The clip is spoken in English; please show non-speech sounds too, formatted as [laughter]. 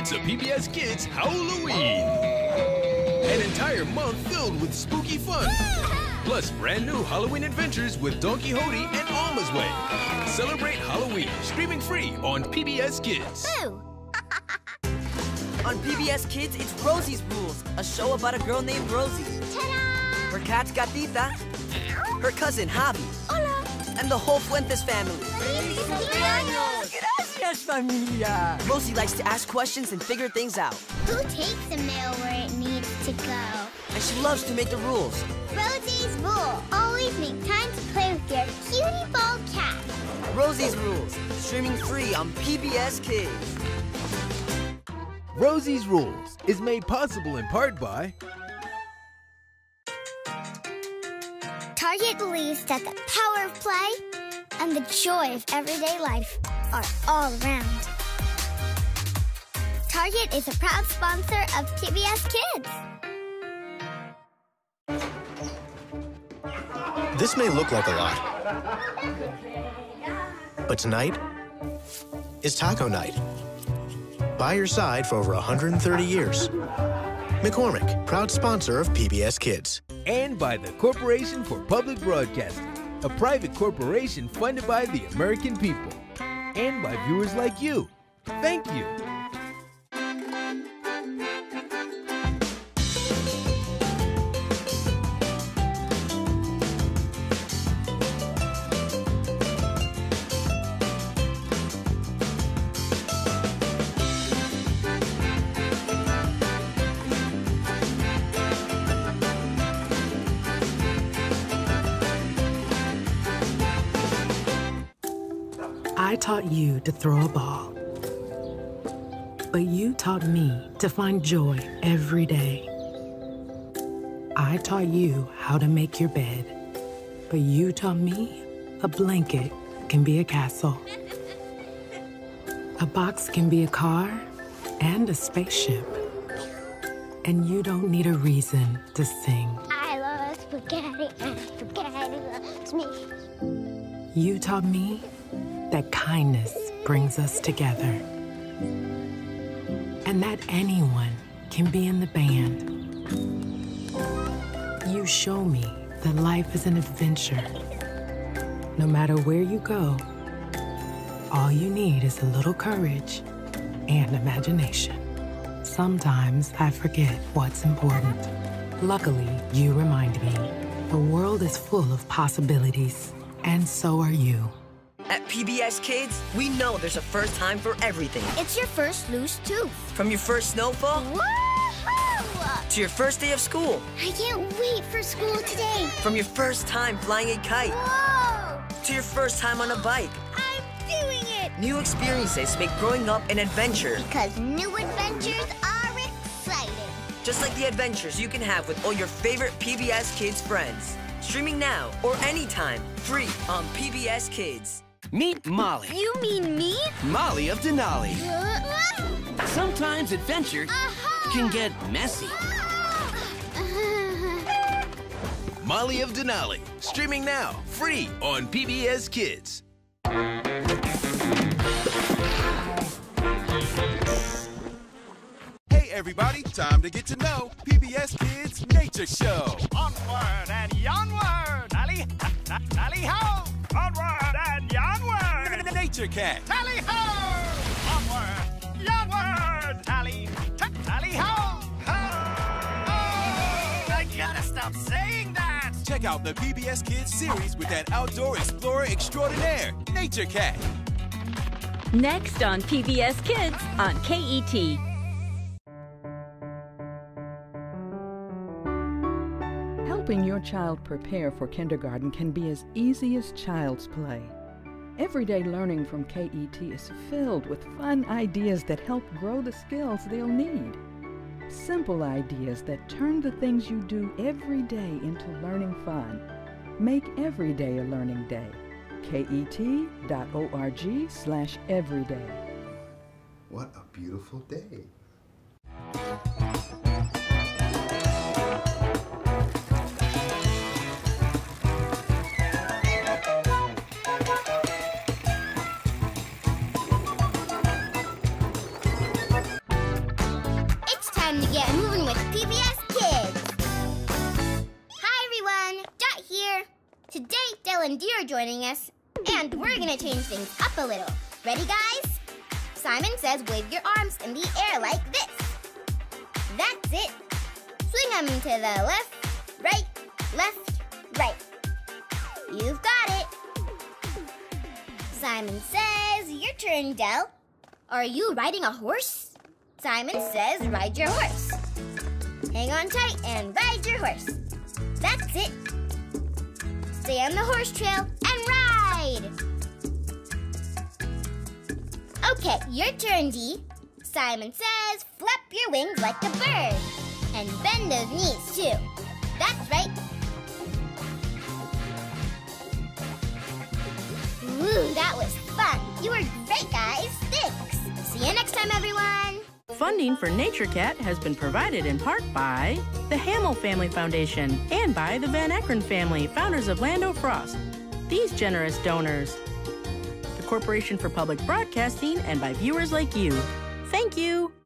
It's a PBS Kids Halloween. An entire month filled with spooky fun. Plus, brand new Halloween adventures with Donkey Hodie and Alma's Way. Celebrate Halloween, streaming free on PBS Kids. On PBS Kids, it's Rosie's Rules, a show about a girl named Rosie. Ta-da! Her cat's Gatita, her cousin Javi, Hola! and the whole Fuentes family. ¡Feliz cumpleaños! Gracias, familia! Rosie likes to ask questions and figure things out. Who takes the mail where it needs to go? And she loves to make the rules. Rosie's rule. Always make time to play with your cutie ball cat. Rosie's Rules, streaming free on PBS Kids. Rosie's Rules is made possible in part by Target believes that the power of play and the joy of everyday life are all around. Target is a proud sponsor of PBS Kids. This may look like a lot, but tonight is taco night. By your side for over 130 years. McCormick, proud sponsor of PBS Kids. and by the Corporation for Public Broadcasting, a private corporation funded by the American people, and by viewers like you. Thank you. Taught you to throw a ball. But you taught me to find joy every day. I taught you how to make your bed. But you taught me a blanket can be a castle. A box can be a car and a spaceship. And you don't need a reason to sing. I love spaghetti and spaghetti loves me. You taught me that kindness brings us together. And that anyone can be in the band. You show me that life is an adventure. No matter where you go, all you need is a little courage and imagination. Sometimes I forget what's important. Luckily, you remind me the world is full of possibilities, and so are you. At PBS Kids, we know there's a first time for everything. It's your first loose tooth. From your first snowfall to your first day of school. I can't wait for school today. From your first time flying a kite Whoa! to your first time on a bike. I'm doing it! New experiences make growing up an adventure. Because new adventures are exciting. Just like the adventures you can have with all your favorite PBS Kids friends. Streaming now or anytime, free on PBS Kids. Meet Molly, You mean me? Molly of Denali. Uh, Sometimes adventure aha! can get messy. Molly of Denali, streaming now, free on PBS Kids. Hey everybody, time to get to know PBS Kids Nature Show. Onward and onward! Tally, tally [laughs] ho! Onward and Cat. Tally ho! Onward, onward! Tally, tally ho! Ho! Oh, I gotta stop saying that! Check out the PBS Kids series with that outdoor explorer extraordinaire, Nature Cat. Next on PBS Kids on KET. Helping your child prepare for kindergarten can be as easy as child's play. Everyday learning from KET is filled with fun ideas that help grow the skills they'll need. Simple ideas that turn the things you do every day into learning fun. Make every day a learning day. ket.org slash everyday. What a beautiful day. Today, Del and Dee are joining us, and we're to change things up a little. Ready, guys? Simon says wave your arms in the air like this. That's it. Swing them to the left, right, left, right. You've got it. Simon says, your turn, Del. Are you riding a horse? Simon says, ride your horse. Hang on tight and ride your horse. That's it. Stay on the horse trail and ride. Okay, your turn, Dee. Simon says, flap your wings like a bird. And bend those knees, too. That's right. Ooh, that was fun. You were great, guys. Thanks. See you next time, everyone. Funding for Nature Cat has been provided in part by the Hamill Family Foundation and by the Van Eekeren family, founders of Land O'Frost. These generous donors, the Corporation for Public Broadcasting, and by viewers like you. Thank you.